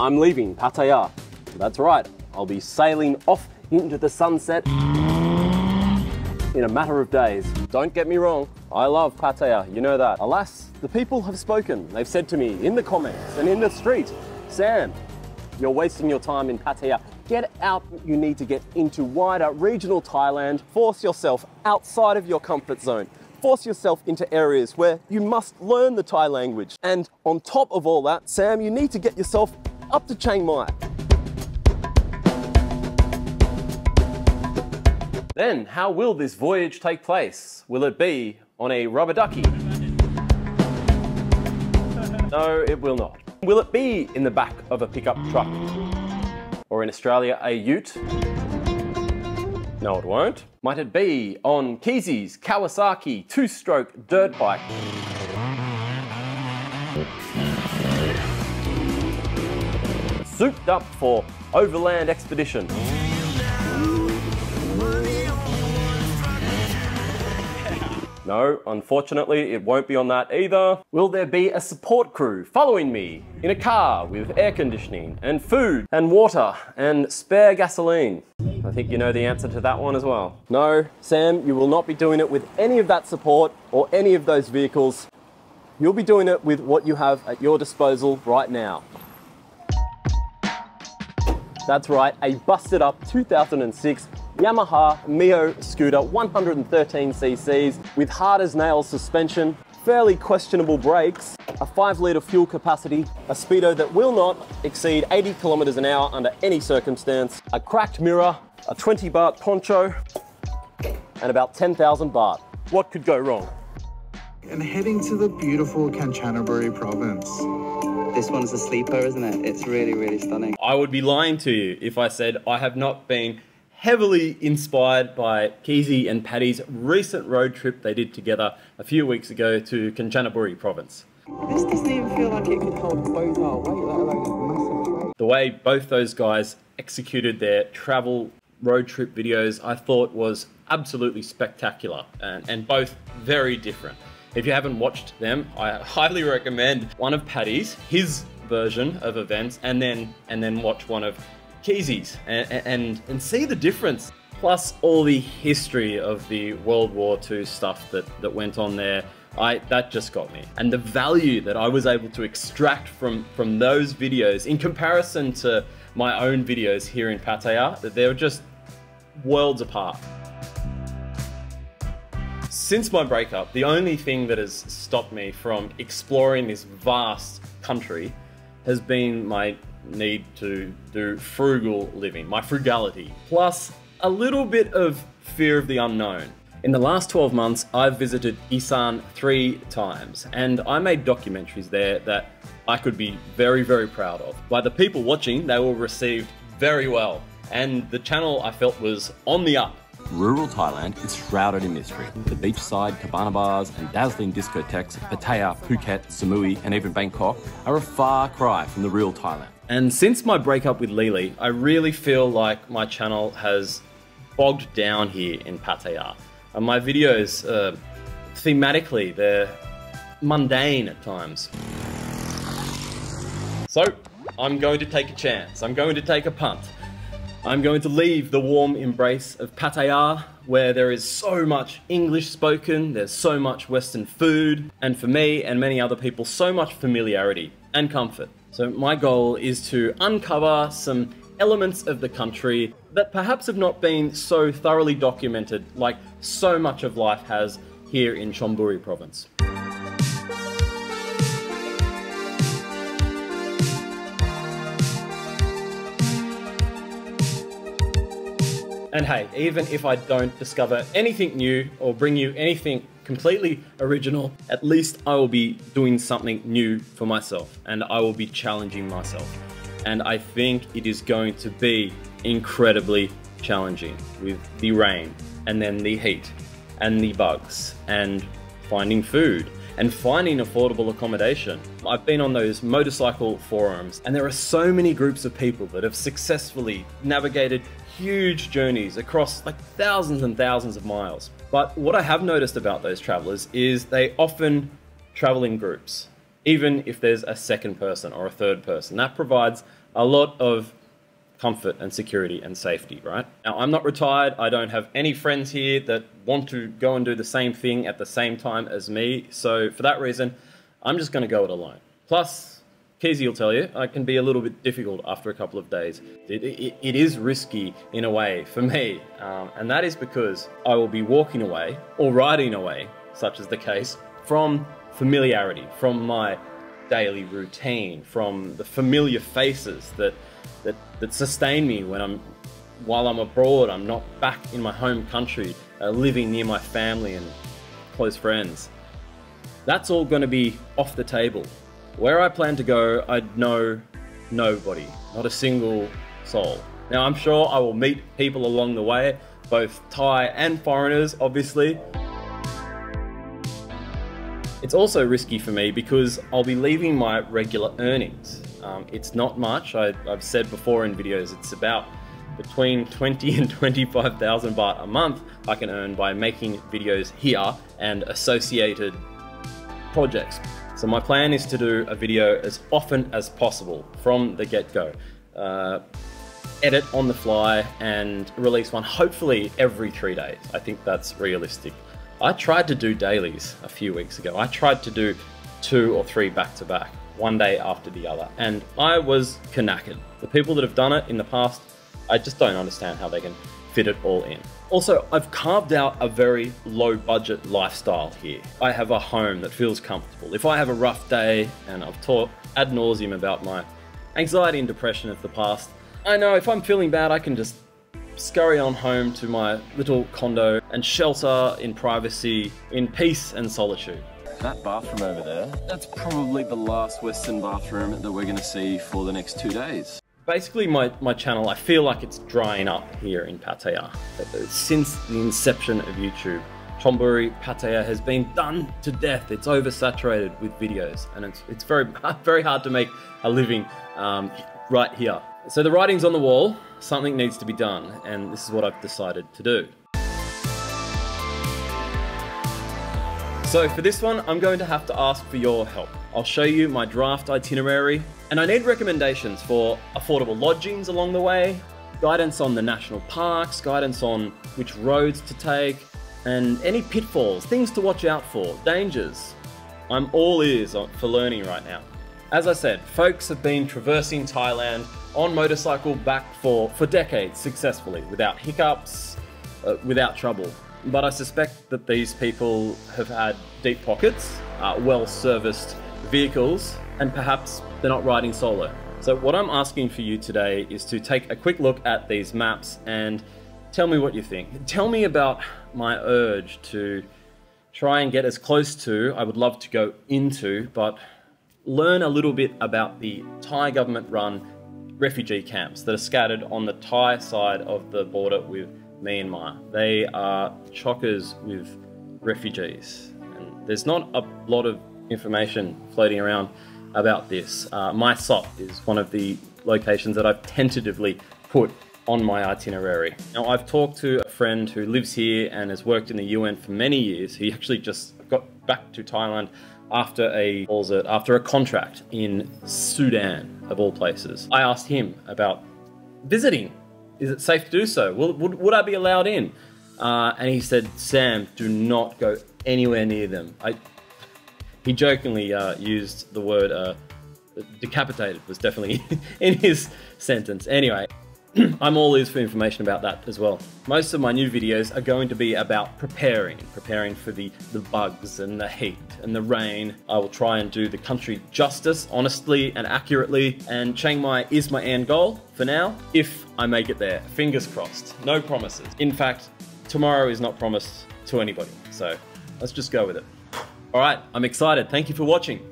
I'm leaving Pattaya. That's right, I'll be sailing off into the sunset in a matter of days. Don't get me wrong, I love Pattaya, you know that. Alas, the people have spoken. They've said to me in the comments and in the street, Sam, you're wasting your time in Pattaya. Get out, you need to get into wider regional Thailand. Force yourself outside of your comfort zone. Force yourself into areas where you must learn the Thai language. And on top of all that, Sam, you need to get yourself up to Chiang Mai. Then, how will this voyage take place? Will it be on a rubber ducky? No, it will not. Will it be in the back of a pickup truck? Or in Australia, a ute? No, it won't. Might it be on Keezy's Kawasaki two-stroke dirt bike? Souped up for overland expedition. No, unfortunately, it won't be on that either. Will there be a support crew following me in a car with air conditioning and food and water and spare gasoline? I think you know the answer to that one as well. No, Sam, you will not be doing it with any of that support or any of those vehicles. You'll be doing it with what you have at your disposal right now. That's right, a busted up 2006 Yamaha Mio scooter, 113 cc's with hard as nails suspension, fairly questionable brakes, a 5 litre fuel capacity, a speedo that will not exceed 80 kilometres an hour under any circumstance, a cracked mirror, a 20 baht poncho, and about 10,000 baht. What could go wrong? And heading to the beautiful Kanchanaburi province. This one's a sleeper, isn't it? It's really, really stunning. I would be lying to you if I said I have not been heavily inspired by Keezy and Paddy's recent road trip they did together a few weeks ago to Kanchanaburi province. This doesn't even feel like it could hold both our weight, let alone massive The way both those guys executed their travel road trip videos, I thought was absolutely spectacular and, and both very different. If you haven't watched them, I highly recommend one of Paddy's, his version of events, and then and then watch one of Keezy's and, and, and see the difference. Plus all the history of the World War II stuff that, that went on there. I, that just got me. And the value that I was able to extract from, from those videos in comparison to my own videos here in Pattaya, that they were just worlds apart. Since my breakup, the only thing that has stopped me from exploring this vast country has been my need to do frugal living, my frugality, plus a little bit of fear of the unknown. In the last 12 months, I've visited Isan three times, and I made documentaries there that I could be very, very proud of. By the people watching, they were received very well, and the channel I felt was on the up. Rural Thailand is shrouded in mystery. The beachside cabana bars and dazzling discotheques of Pattaya, Phuket, Samui, and even Bangkok are a far cry from the real Thailand. And since my breakup with Lily, I really feel like my channel has bogged down here in Pattaya. And my videos, uh, thematically, they're mundane at times. So, I'm going to take a chance. I'm going to take a punt. I'm going to leave the warm embrace of Pattaya, where there is so much English spoken, there's so much Western food, and for me and many other people, so much familiarity and comfort. So my goal is to uncover some elements of the country that perhaps have not been so thoroughly documented like so much of life has here in Chonburi province. And hey, even if I don't discover anything new or bring you anything completely original, at least I will be doing something new for myself and I will be challenging myself. And I think it is going to be incredibly challenging with the rain and then the heat and the bugs and finding food and finding affordable accommodation. I've been on those motorcycle forums and there are so many groups of people that have successfully navigated huge journeys across like thousands and thousands of miles. But what I have noticed about those travelers is they often travel in groups. even if there's a second person or a third person. That provides a lot of comfort and security and safety, right? Now, I'm not retired. I don't have any friends here that want to go and do the same thing at the same time as me. So for that reason, I'm just going to go it alone. Plus, Keezy will tell you, I can be a little bit difficult after a couple of days. It, it, it is risky in a way for me, um, and that is because I will be walking away or riding away, such as the case, from familiarity, from my daily routine, from the familiar faces that that, that sustain me when I'm while I'm abroad. I'm not back in my home country, uh, living near my family and close friends. That's all going to be off the table. Where I plan to go, I know nobody, not a single soul. Now, I'm sure I will meet people along the way, both Thai and foreigners, obviously. It's also risky for me because I'll be leaving my regular earnings. Um, it's not much. I, have said before in videos, it's about between 20 and 25,000 baht a month I can earn by making videos here and associated projects. So my plan is to do a video as often as possible from the get-go. Uh, edit on the fly and release one hopefully every three days. I think that's realistic. I tried to do dailies a few weeks ago. I tried to do two or three back to back one day after the other. And I was knackered. The people that have done it in the past, I just don't understand how they can fit it all in. Also, I've carved out a very low budget lifestyle here. I have a home that feels comfortable. If I have a rough day, and I've talked ad nauseum about my anxiety and depression of the past, I know if I'm feeling bad, I can just scurry on home to my little condo and shelter in privacy, in peace and solitude. That bathroom over there, that's probably the last Western bathroom that we're gonna see for the next two days. Basically, my, my channel, I feel like it's drying up here in Pattaya. Since the inception of YouTube, Chonburi Pattaya has been done to death. It's oversaturated with videos, and it's, it's very, very hard to make a living um, right here. So the writing's on the wall, something needs to be done, and this is what I've decided to do. So for this one, I'm going to have to ask for your help. I'll show you my draft itinerary, and I need recommendations for affordable lodgings along the way, guidance on the national parks, guidance on which roads to take, and any pitfalls, things to watch out for, dangers. I'm all ears for learning right now. As I said, folks have been traversing Thailand on motorcycle back for, for decades successfully, without hiccups, uh, without trouble. But I suspect that these people have had deep pockets, uh, well serviced vehicles, and perhaps they're not riding solo. So, what I'm asking for you today is to take a quick look at these maps and tell me what you think. Tell me about my urge to try and get as close to, I would love to go into, but learn a little bit about the Thai government run refugee camps that are scattered on the Thai side of the border with Myanmar. They are chockers with refugees. And there's not a lot of information floating around about this. Uh, Mae Sot is one of the locations that I've tentatively put on my itinerary. Now, I've talked to a friend who lives here and has worked in the UN for many years. He actually just got back to Thailand after a it, after a contract in Sudan of all places. I asked him about visiting is it safe to do so? Will, would, would I be allowed in? Uh, and he said, Sam, do not go anywhere near them. I, he jokingly uh, used the word uh, decapitated was definitely in his sentence. Anyway, I'm all ears for information about that as well. Most of my new videos are going to be about preparing, preparing for the, the bugs and the heat and the rain. I will try and do the country justice, honestly and accurately, and Chiang Mai is my end goal for now, if I make it there. Fingers crossed, no promises. In fact, tomorrow is not promised to anybody, so let's just go with it. All right, I'm excited. Thank you for watching.